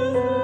you.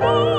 Oh.